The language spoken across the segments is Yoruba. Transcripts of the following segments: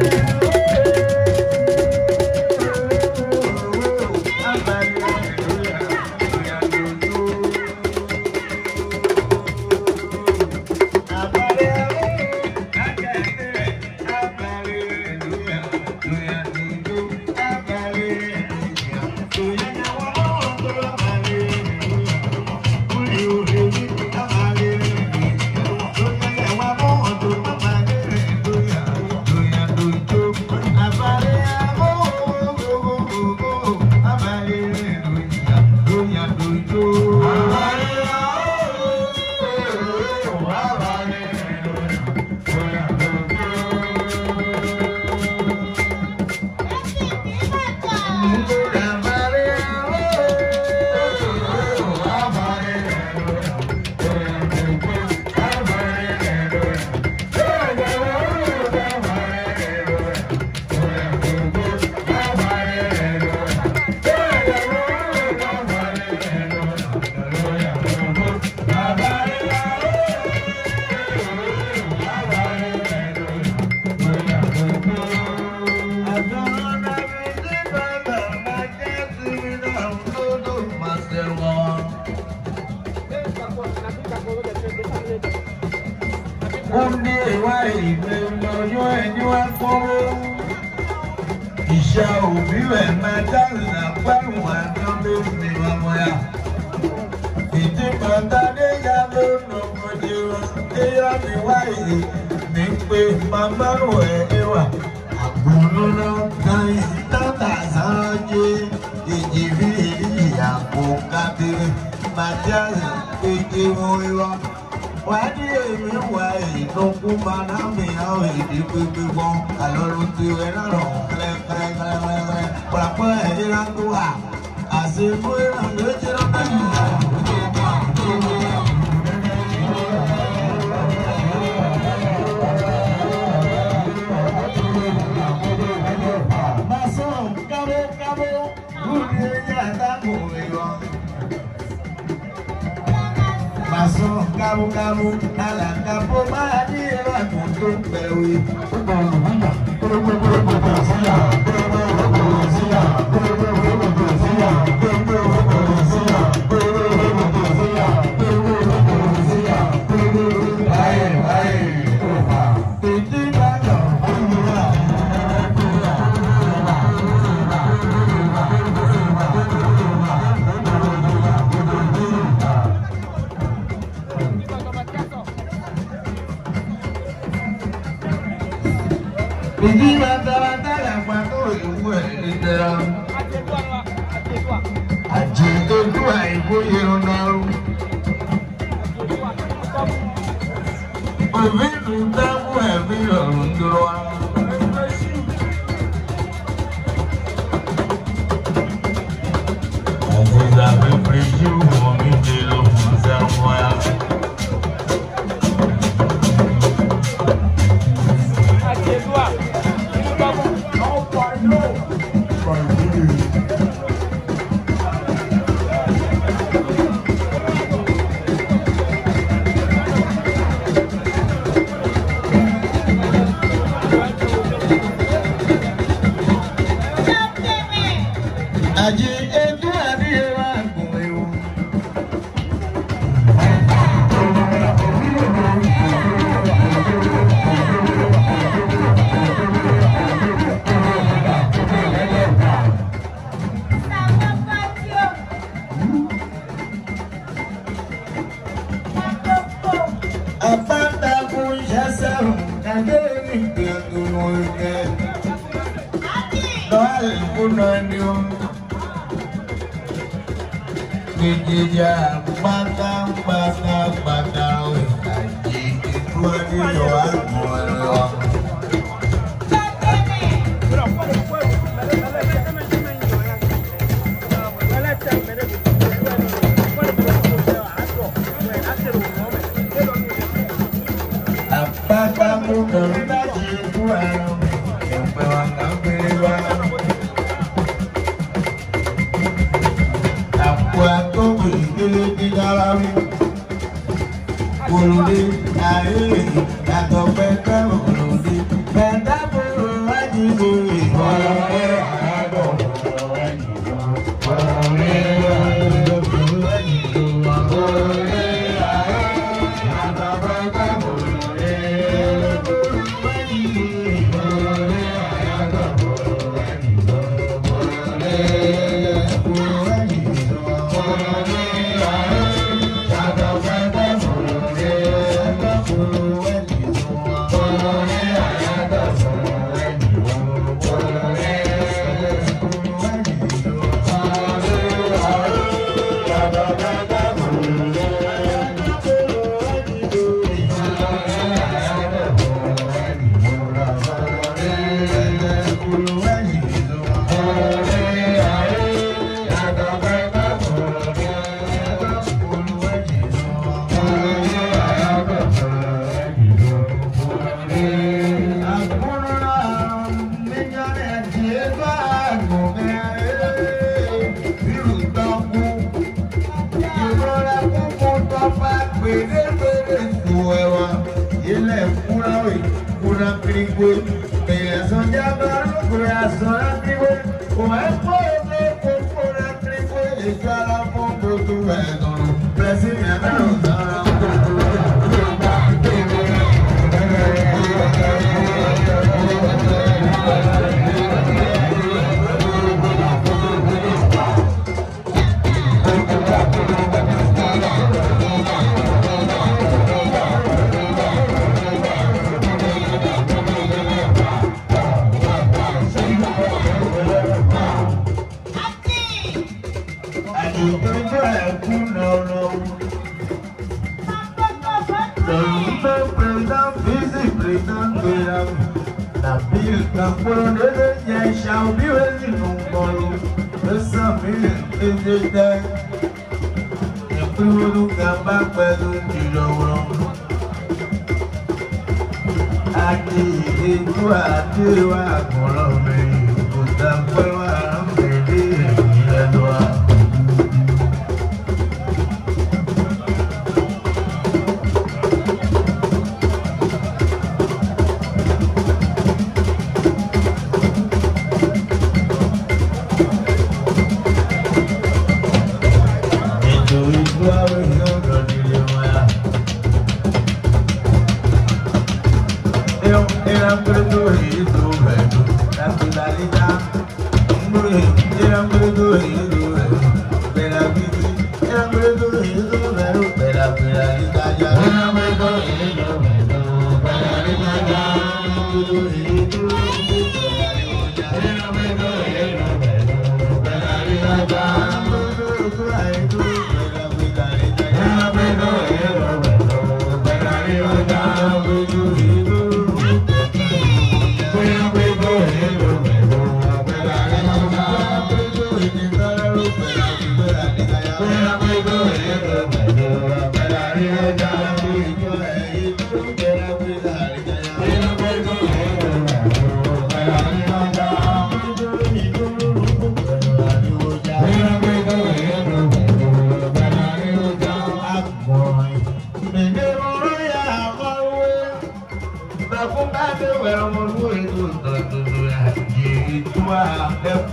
you Isha ubiwe madali na kwaru moya Iti pandane ya lono kujiwa Eya niwai Nikwe mamaru ewa Agununa kai tata zanje ya kukati Madali ijiwa iwa wadi emi wa idoku mana mi awo idi gbegbe gbọn alọlu ti wẹ lọrọ kẹlẹ kẹlẹ kẹlẹ kẹlẹ kẹlẹ kọlọpọ ẹdínlá tó wa àti mú ìrànlọ ìdílọ bẹ́ẹ̀ ni. Kabo, kabo, kúrò ní ẹyẹ àtàkùn ìwọ̀n. Pàṣọ kámúkámú alàkàbó máa ní ìlànà tó pẹ̀wé. Ó gbọ́dọ̀ nígbà kúrò kúrò kúrò kúrò síyà kúrò kúrò kúrò síyà kúrò kúrò kúrò. ìdí bàtàbàtà làgbà tó ìwú ẹ̀ dídá. àjèjòjú àìkú irun náà. òbí mi dáhùn ẹ̀mí ọ̀run dúró wá. Àjèjì àbẹ̀bẹ̀ yóò Ìjìjà pátápátá pátá ìlàjì ìtúwádìí lọ́wọ́ àgbọ̀n ọ̀rọ̀. ló ti dára wí. Kòròdé àárín yàtọ̀ Amen. kirigwe Peyason jabaru kurason atrigwe Oma epo ebe koko na kirigwe Ekala mboto tu edoro Blessing Nakworonere nyesha ubiwezi numbolo Pesa mile ndedede Nyekwiwuru gamba pẹ̀lú jiroro Ati idu ati wa kolome Kuta kwewa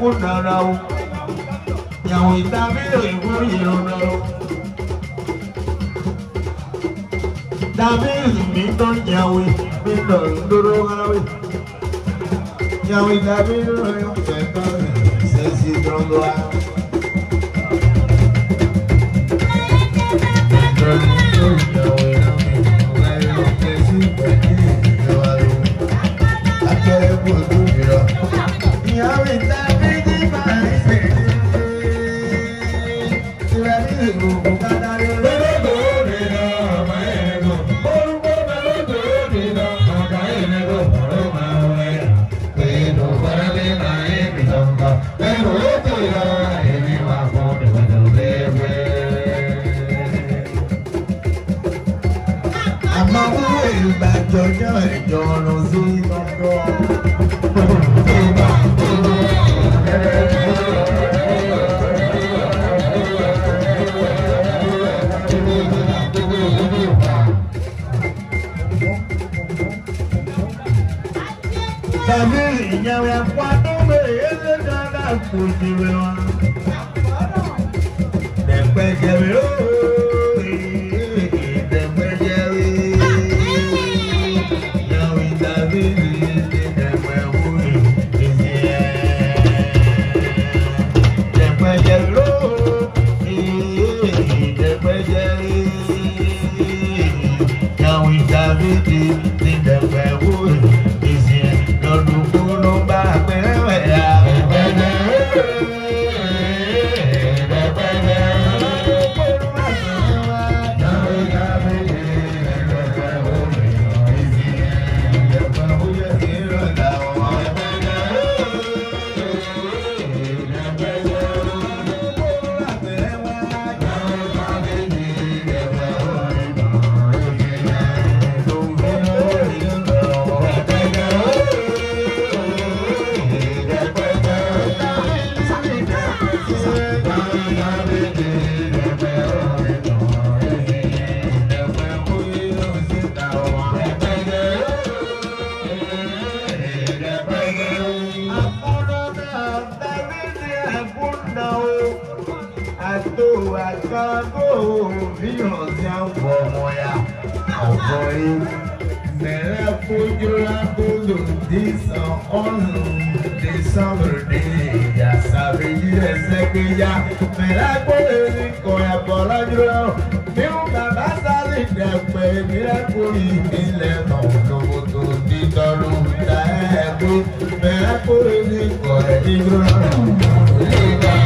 fún nara o ìyàwó ìta mílíọ̀ ìwé ìrọ̀nà o. Davis mi tán ìyàwó mi tàn ń dúró aráwé. Ìyàwó ìta mílíọ̀ ìwé ìtàn sẹ́sì dọ́ndọ́ a. Ìyàwó ìta. Thank you. Hello. àgbò àgbàgbò bí ọ̀sẹ̀ àpò ọmọ ya ọ̀pọ̀ yìí. Sẹ̀rẹ̀ fojú lákòlò dísàn ọ̀nù dísàn lòdì ìyá sàbí yí ẹsẹ̀ pé yá. Mẹ̀rẹ̀ gbọ́dọ̀ ní kọ̀ ẹ̀bọ̀ lọ́jọ́ náà. Bí wọ́n bàbá sáré dẹ̀pẹ̀ ìbílẹ̀ kò yí ilẹ̀ náà lọ́wọ́tò dídọ́rù ta ẹ̀ẹ́dún. Mẹ̀rẹ̀ gbọ́dọ̀ ní kọ̀ ẹ̀dínlọ́rùn.